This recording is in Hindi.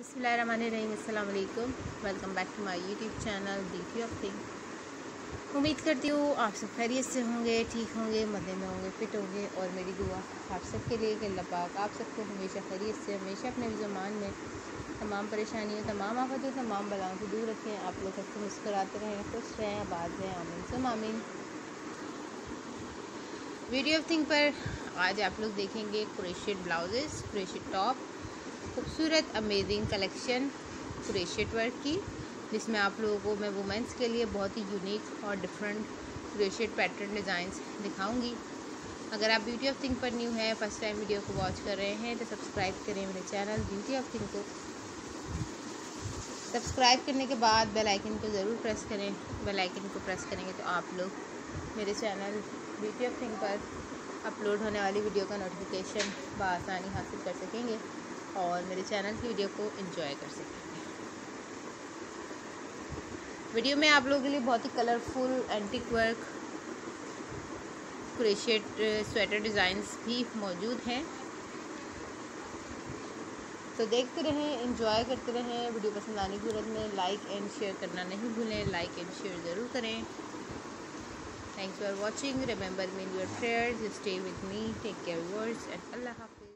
बसमीम अल्लाम welcome back to my YouTube channel beauty of thing उम्मीद करती हूँ आप सब खैरियत से होंगे, ठीक होंगे, मज़े में होंगे फिट होंगे और मेरी दुआ आप सबके लिए कि अल्लाह पाक आप सबको हमेशा खैरियत से, हमेशा अपने ज़मान में तमाम परेशानियों, तमाम आफतों, तमाम बलाओं को दूर रखें। आप लोग सबको मुस्कराते रहें, खुश रहें, आबाद रहें। आमीन से आमीन। वीडियो थिंग पर आज आप लोग देखेंगे क्रेशियड ब्लाउजेस क्रेशियड टॉप खूबसूरत अमेजिंग कलेक्शन क्रेशेट वर्क की, जिसमें आप लोगों को मैं वुमेंस के लिए बहुत ही यूनिक और डिफरेंट क्रेशेट पैटर्न डिज़ाइंस दिखाऊँगी। अगर आप ब्यूटी ऑफ़ थिंग पर न्यू है फ़र्स्ट टाइम वीडियो को वॉच कर रहे हैं तो सब्सक्राइब करें मेरे चैनल ब्यूटी ऑफ़ थिंग को। सब्सक्राइब करने के बाद बेल आइकन को ज़रूर प्रेस करें। बेल आइकन को प्रेस करेंगे तो आप लोग मेरे चैनल ब्यूटी ऑफ़ थिंग पर अपलोड होने वाली वीडियो का नोटिफिकेशन बसानी हासिल कर सकेंगे। और मेरे चैनल की वीडियो को एंजॉय कर सकेंगे वीडियो में आप लोगों के लिए बहुत ही colourful antique work crochet sweater designs भी मौजूद हैं। तो देखते रहें इंजॉय करते रहें। वीडियो पसंद आने की ज़रूरत में लाइक एंड शेयर करना नहीं भूलें। लाइक एंड शेयर ज़रूर करें। Thanks for watching remember me in your prayers stay with me take care words and अल्लाह हाफिज़